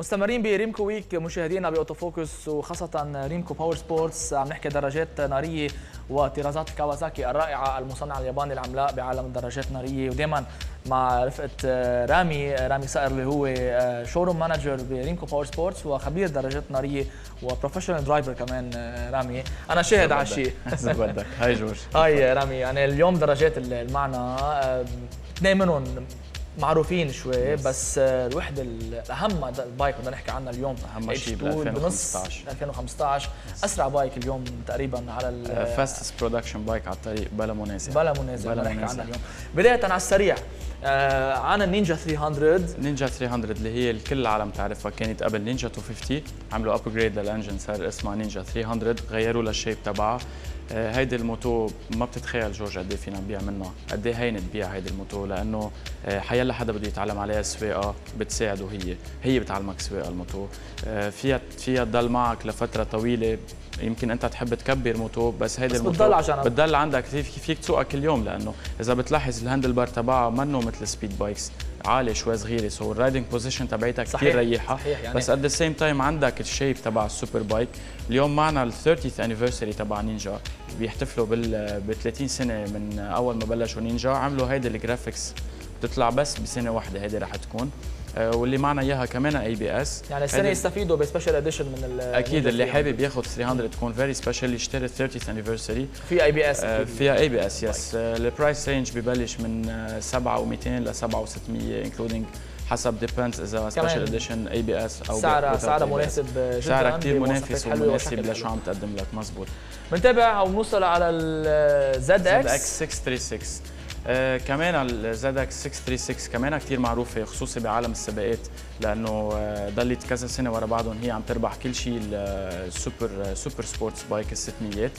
مستمرين بريمكو ويك مشاهدينا بأوتو فوكس وخاصة ريمكو باور سبورتس. عم نحكي دراجات نارية وطرازات Kawasaki الرائعة المصنع الياباني العملاق بعالم الدراجات النارية ودائما مع رفقة رامي رامي صقر اللي هو showroom manager بريمكو باور سبورتس وخبير دراجات نارية و professional driver كمان رامي. أنا شاهد على الشيء. بدك hi جورج hi رامي. يعني اليوم دراجات اللي معنا اثنين منهم معروفين شوي بس الوحدة الاهم bike بدنا نحكي عنها اليوم أهم شيء ب 2015 2015 أسرع bike اليوم تقريبا على ال fastest production bike على الطريق بلا منازع بلا منازع بدنا نحكي عنها اليوم. بداية على السريع آه عن النينجا 300 نينجا 300 اللي هي الكل العالم تعرفها كانت قبل نينجا 250 عملوا upgrade لل engine صار اسمها نينجا 300 غيروا لها ال shape تبعها. هيدي الموتو ما بتتخيل جورج قد إيه فينا نبيع منها. قد إيه هين تبيع هيدي الموتو؟ لأنه آه، حيلا حدا بده يتعلم عليها السواقه بتساعده هي. هي بتعلمك سواقه الموتو. آه، فيها فيها تضل معك لفترة طويلة. يمكن أنت تحب تكبر موتو بس هيدي الموتو بتضل عشان بتضل عندك. فيك تسوقها كل يوم لأنه إذا بتلاحظ ال handlebar تبعها منه مثل ال speed bikes عالي شوي صغيرة. so ال riding position تبعتها كثير ريحة. صحيح يعني. بس at the same time عندك ال shape تبع ال super bike اليوم معنا ال 30th anniversary تبع نينجا بيحتفلوا بال ب 30 سنة من أول ما بلشوا نينجا عملوا هيدي ال graphics بتطلع بس بسنة واحدة هيدي رح تكون. آه، واللي معنا إياها كمان ABS. يعني السنة يستفيدوا ب special edition من أكيد اللي حابب ياخذ 300 تكون very special يشتري 30th anniversary في ABS فيها ABS yes ال price range ببلش من 7 و200 ل 7 و600 including حسب depends إذا special edition ABS أو سعرها سعرها مناسب جدا سعرها كثير منافس ومناسب لشو عم تقدم لك مزبوط بنتابع ونوصل على ال Z X ZX. 636 آه كمان ال ZX 636 كمان كثير معروفة خصوصي بعالم السباقات لأنه آه ضلت كذا سنة ورا بعضهم هي عم تربح كل شيء ال super super sports bike ال 600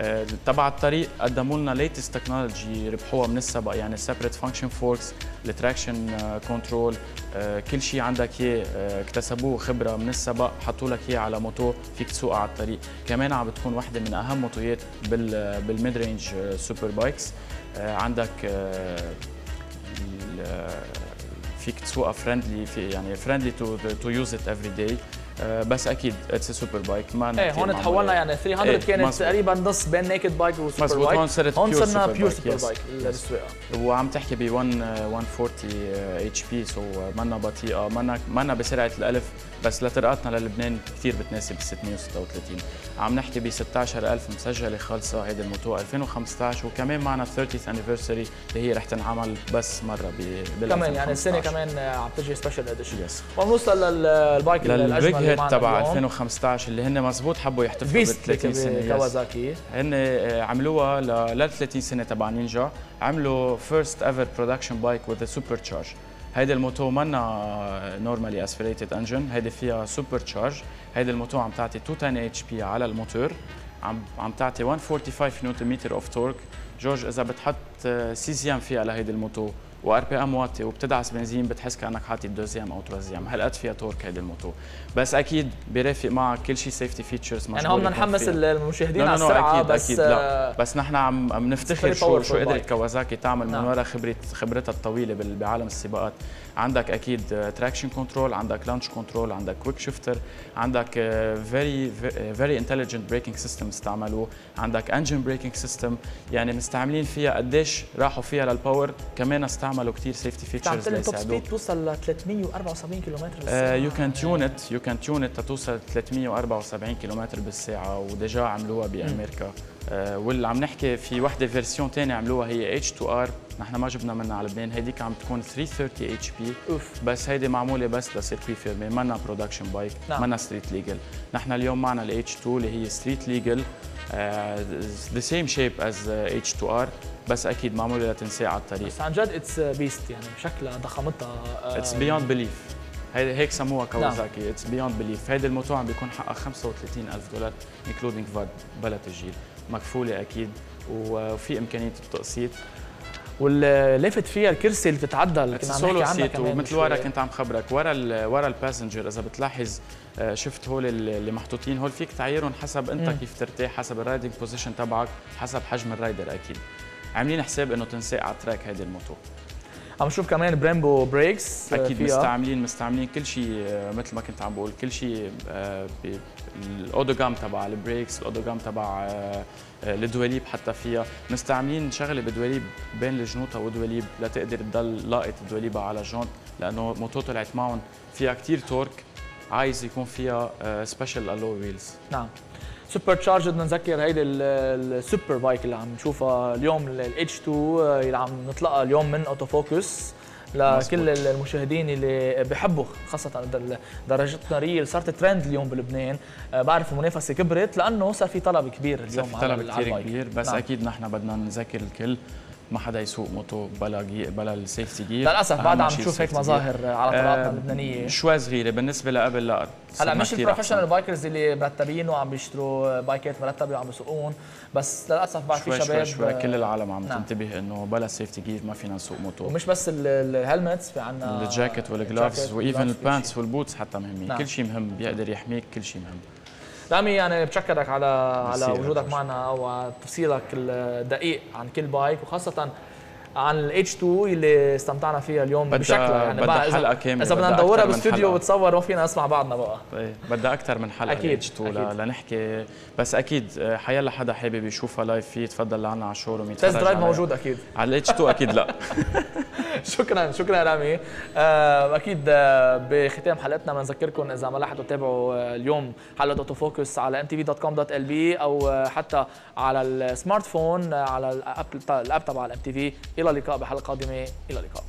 آه تبع الطريق قدموا لنا latest technology ربحوها من السبق يعني separate function forks ال traction control كل شيء عندك اياه اكتسبوه خبرة من السبق حطوا لك اياه على موتو فيك تسوقها على الطريق. كمان عم بتكون وحدة من أهم موتويات بال mid range super bikes عندك آه، فيك تسوقها friendly في يعني friendly to to use it every day بس أكيد it's super bike ما إيه هون تحولنا يعني 300 إيه كانت تقريبا نص بين naked bike و super bike هون صرت هون صرنا pure super bike للسواقه وعم تحكي ب 140 HP so منا بطيئة. منا منا بسرعة الألف بس لطرقاتنا للبنان كثير بتناسب ال 636 عم نحكي ب 16000 مسجلة خالصة هيدي الموتو 2015 وكمان معنا 30th anniversary اللي هي رح تنعمل بس مرة ب كمان يعني السنة كمان عم تجي special edition yes وبنوصل لل bike الأجمل. معنا تبع 2015 اللي هن مزبوط حبوا يحتفلوا ب 30 سنة Kawasaki هن آه، عملوها لل 30 سنة تبع نينجا. عملوا first ever production bike with super charge هيدي الموتو منا normally aspirated engine هيدي فيها super charge هيدي الموتو عم تعطي 210 HP على الموتور. عم عم تعطي 145 Newton meter of torque جورج إذا بتحط sixième فيها لهيدي الموتو و RPM واطي وبتدعس بنزين بتحس كأنك حاطط deuxième أو troisième. هالقد فيها torque هيدي الموتو بس أكيد بيرافق معك كل شيء safety features يعني هون بدنا نحمس المشاهدين على السرعة أكيد بس أكيد لا. بس نحن عم نفتخر شو شو قدرت كوازاكي تعمل من نعم. وراء خبره خبرتها الطويلة بعالم السباقات. عندك أكيد traction control عندك launch control عندك quick shifter عندك very very intelligent braking system استعملوه عندك engine braking system يعني مستعملين فيها قديش راحوا فيها لل power كمان استعملوا كثير safety features ليساعدوك. توصل ل 374 كم بالساعة. you can tune it you can tune it توصل 374 كم بالساعة و déjà عملوها بأمريكا. آه واللي عم نحكي في وحدة version ثانية عملوها هي H 2 R نحن ما جبنا منها على لبنان هيديك عم تكون 330 HP بس هيدي معمولة بس ل circuit fermé منا production bike منا street legal نحن اليوم معنا ال H 2 اللي هي street legal the same shape as H 2 R بس أكيد معمولة لتنساق على الطريق. بس عن جد it's beast يعني شكلها ضخامتها it's beyond belief هيك سموها Kawasaki it's beyond belief هيدي الموتور عم بيكون حقها 35000 دولار including VAT بلا تسجيل مكفولة أكيد وفي إمكانية التقسيط. واللافت فيها الكرسي اللي بتتعدل اللي كنا عم نحكي عنها كمان ومثل ورا كنت عم خبرك ورا ورا ال passenger إذا بتلاحظ آه، شفت هول اللي محطوطين هول فيك تعيرهم حسب أنت كيف ترتاح حسب ال riding position تبعك حسب حجم ال rider أكيد. عاملين حساب إنه تنساق على ال track هيدي الموتو. عم نشوف كمان Brembo brakes أكيد فيها. مستعملين مستعملين كل شيء مثل ما كنت عم بقول كل شيء الاودوجام تبع البريكس الاودوجام تبع آه، آه، الدواليب حتى فيها. مستعملين شغلة بدواليب بين الجنوطة والدواليب لتقدر تضل لاقط الدواليبة على الجونت لأنه موتو طلعت معهم فيها كثير تورك عايز يكون فيها سبيشال ألو ويلز نعم. سوبر تشارج بدنا نذكر هيدي السوبر بايك اللي عم نشوفها اليوم الاتش 2 اللي عم نطلقها اليوم من اوتو فوكس لكل المشاهدين اللي بحبوا خاصة درجات النارية اللي صارت ترند اليوم بلبنان آه، بعرف المنافسة كبرت لأنه صار في طلب كبير صار اليوم في طلب كثير. كبير بس نعم. أكيد نحن بدنا نذكر الكل ما حدا يسوق موتو بلا gea- بلا ال safety gear للأسف بعد عم نشوف هيك. مظاهر على طرقاتنا آه، اللبنانية شوي صغيرة بالنسبة لقبل لا هلا مش ال professional. bikers اللي مرتبين وعم بيشتروا بايكات مرتبه وعم بيسوقون بس للأسف بعد في شباب شوي شوي كل العالم عم نعم. تنتبه إنه بلا safety gear ما فينا نسوق moto ومش بس ال helmets في عنا الجاكيت وال gloves و even ال pants وال boots حتى مهمين نعم. كل شيء مهم بيقدر يحميك كل شيء مهم رامي يعني بشكرك على على وجودك. معنا وتفصيلك الدقيق عن كل bike وخاصة عن ال H2 اللي استمتعنا فيها اليوم بشكلها يعني بدها حلقة كاملة، إذا بدنا ندورها حلقة. وتصور ما فينا نسمع بعضنا بقى. إيه، بدها أكثر من حلقة أكيد، H2 ل- أكيد. لنحكي بس أكيد آه، حيالله حدا حابب يشوفها live فيه يتفضل لعنا على ال showroom test يتفرج drive على- موجود أكيد. على ال H2 أكيد لا. شكرا شكرا رامي. آه، أكيد آه، بختام حلقتنا. بنذكركم إذا ما لحقتوا تتابعوا اليوم حلقة Auto Focus على mtv.com.lb أو حتى على ال smartphone على ال app ال app تبع ال MTV إلى اللقاء بحلقة قادمة. إلى اللقاء.